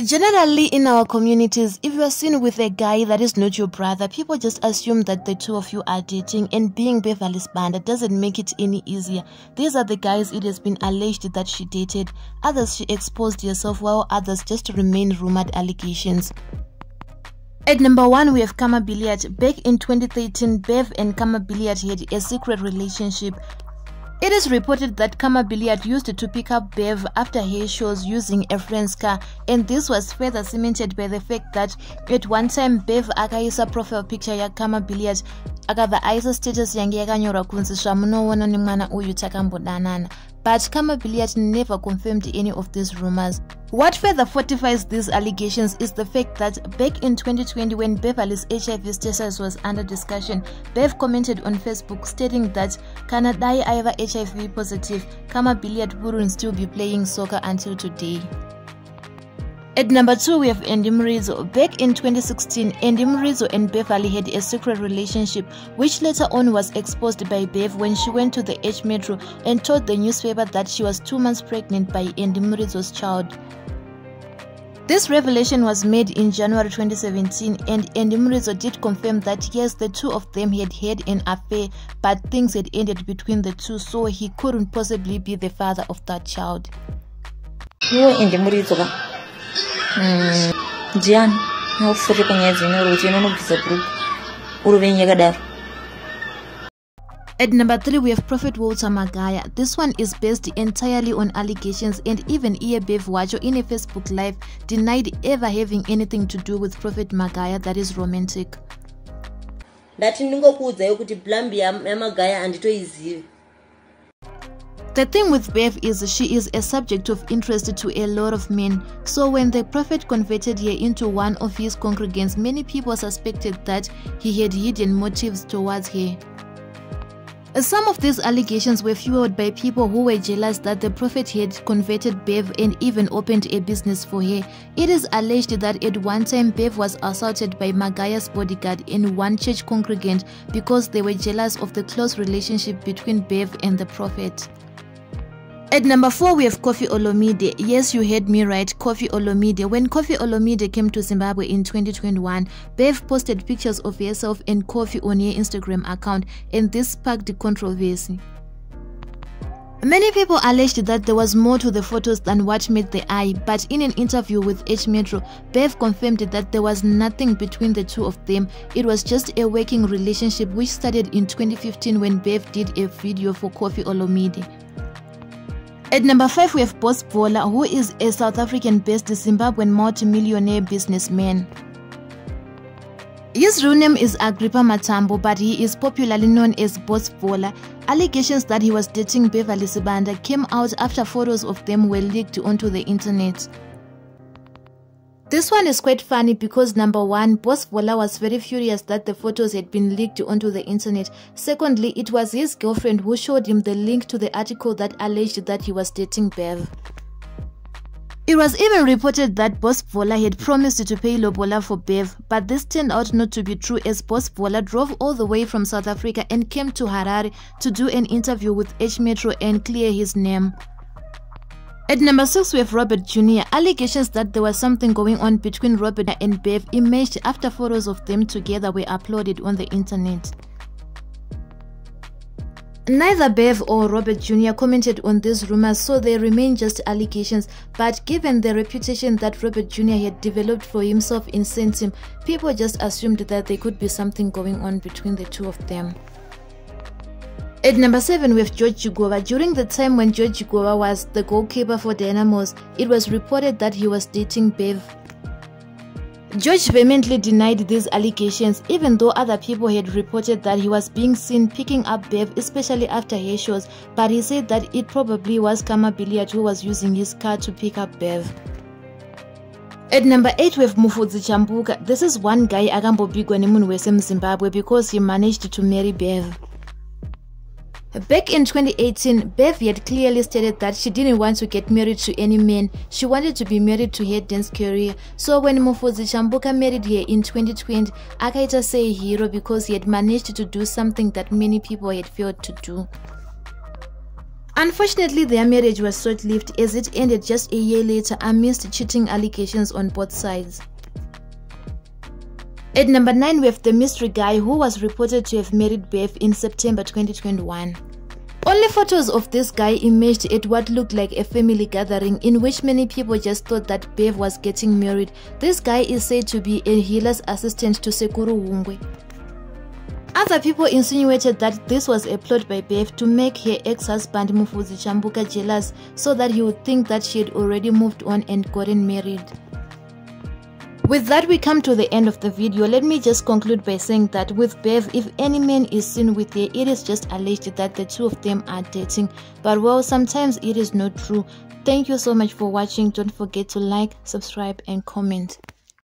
Generally, in our communities, if you are seen with a guy that is not your brother, people just assume that the two of you are dating, and being Beverly Sibanda doesn't make it any easier. These are the guys it has been alleged that she dated. Others she exposed herself, while others just remain rumored allegations. At number one, we have Khama Billiat. Back in 2013, Bev and Khama Billiat had a secret relationship. It is reported that Kama Billiard used to pick up Bev after her shows using a friend's car, and this was further cemented by the fact that at one time Bev akaisa profile picture ya Kama Billiard akabva status yange yakanyorwa kunzi zvamunoona nemwana uyu takambodanana but Khama Billiat never confirmed any of these rumors. What further fortifies these allegations is the fact that back in 2020 when Beverly's HIV status was under discussion, Bev commented on Facebook stating that Kanadai either HIV positive, Khama Billiat wouldn't still be playing soccer until today. At number 2, we have Andy Muridzo. Back in 2016, Andy Muridzo and Beverly had a secret relationship, which later on was exposed by Bev when she went to the H Metro and told the newspaper that she was two months pregnant by Andy Muridzo's child. This revelation was made in January 2017, and Andy Muridzo did confirm that yes, the two of them had had an affair, but things had ended between the two, so he couldn't possibly be the father of that child. You Andy Muridzo ndiani? Nokufute panyaya dzinoro kuti inonobvisa group. Uri venyu yakadaro. At number 3, we have Prophet Walter Magaya. This one is based entirely on allegations and even Earbev Wacho in a Facebook live denied ever having anything to do with Prophet Magaya. That is romantic. ndati ndingokuudzayo kuti blambi yamagaya handitoizivi The thing with Bev is she is a subject of interest to a lot of men. So when the prophet converted her into one of his congregants, many people suspected that he had hidden motives towards her. Some of these allegations were fueled by people who were jealous that the prophet had converted Bev and even opened a business for her. It is alleged that at one time Bev was assaulted by Magaya's bodyguard in one church congregant because they were jealous of the close relationship between Bev and the prophet. At number 4, we have Koffi Olomide. Yes, you heard me right, Koffi Olomide. When Koffi Olomide came to Zimbabwe in 2021, Bev posted pictures of herself and Koffi on her Instagram account, and this sparked the controversy. Many people alleged that there was more to the photos than what met the eye, but in an interview with H Metro, Bev confirmed that there was nothing between the two of them. It was just a working relationship which started in 2015 when Bev did a video for Koffi Olomide. At number 5, we have Boss Bvola, who is a South African-based Zimbabwean multi-millionaire businessman. His real name is Agrippa Matambo, but he is popularly known as Boss Bvola. Allegations that he was dating Beverly Sibanda came out after photos of them were leaked onto the internet. This one is quite funny because number one, Boss Bvola was very furious that the photos had been leaked onto the internet. Secondly, it was his girlfriend who showed him the link to the article that alleged that he was dating Bev. It was even reported that Boss Bvola had promised to pay Lobola for Bev, but this turned out not to be true as Boss Bvola drove all the way from South Africa and came to Harare to do an interview with H Metro and clear his name. At number 6 we have Robert Jr. Allegations that there was something going on between Robert and Bev emerged after photos of them together were uploaded on the internet. Neither Bev or Robert Jr. commented on these rumors, so they remain just allegations. But given the reputation that Robert Jr. had developed for himself in Sentim, people just assumed that there could be something going on between the two of them. At number 7 we have George Chigova. During the time when George Chigova was the goalkeeper for Dynamos, it was reported that he was dating Bev. George vehemently denied these allegations even though other people had reported that he was being seen picking up Bev especially after her shows but he said that it probably was Khama Billiat who was using his car to pick up Bev. At number 8 we have Mfudzi Chambuka. This is one guy akambobigwa nemunhu wese Zimbabwe because he managed to marry Bev. Back in 2018, Bev had clearly stated that she didn't want to get married to any man. She wanted to be married to her dance career. So when Mfudzi Chambuka married her in 2020, Akaita say a hero because he had managed to do something that many people had failed to do. Unfortunately, their marriage was short lived as it ended just a year later amidst cheating allegations on both sides. At number 9, we have the mystery guy who was reported to have married Bev in September 2021. Only photos of this guy emerged at what looked like a family gathering in which many people just thought that Bev was getting married. This guy is said to be a healer's assistant to Sekuru Wungwe. Other people insinuated that this was a plot by Bev to make her ex-husband Mfudzi Chambuka jealous so that he would think that she had already moved on and gotten married. With that we come to the end of the video. Let me just conclude by saying that with Bev, if any man is seen with her, it is just alleged that the two of them are dating. But well, sometimes it is not true. Thank you so much for watching. Don't forget to like, subscribe and comment.